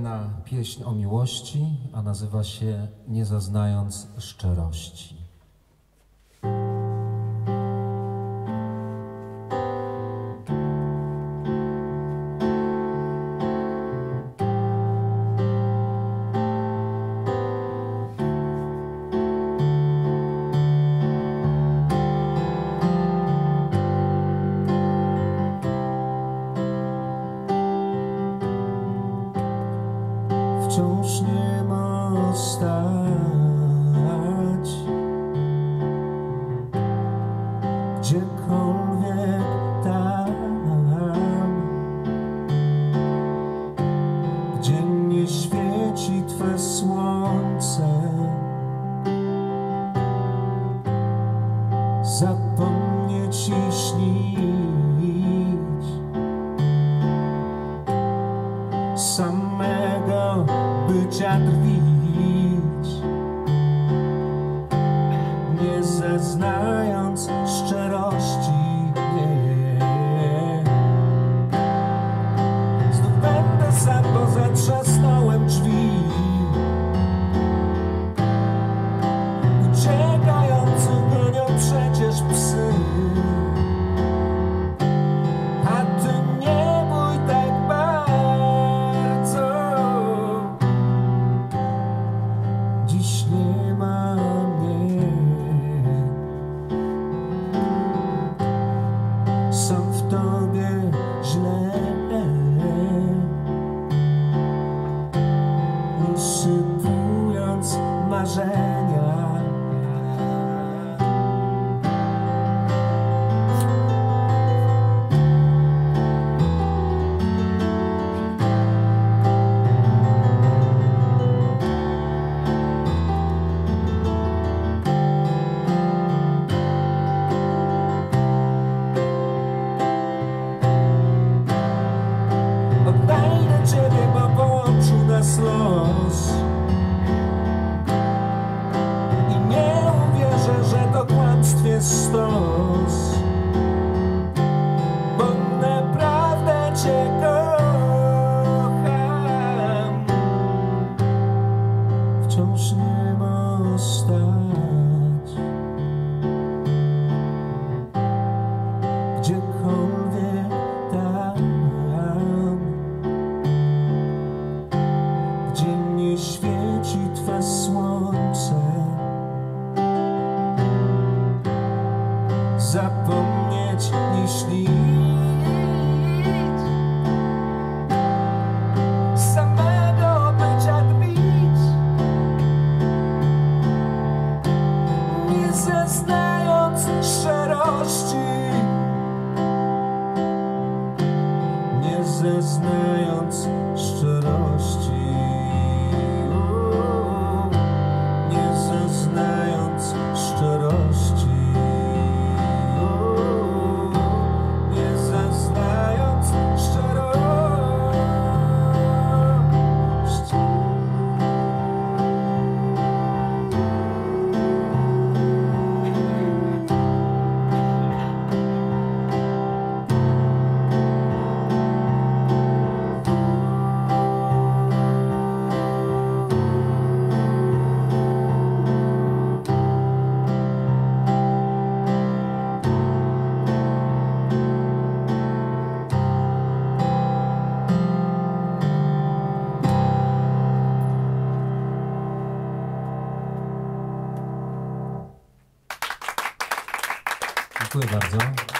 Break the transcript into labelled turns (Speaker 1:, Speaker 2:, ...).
Speaker 1: kolejna pieśń o miłości, a nazywa się Nie zaznając szczerości.
Speaker 2: Nie stać. Gdziekolwiek tam, gdzie nie świeci Twe słońce, bycia drwić, Zapomnieć nie śnić samego bycia dbić, nie zeznając szczerości. nie zeznając
Speaker 1: Dziękuję bardzo.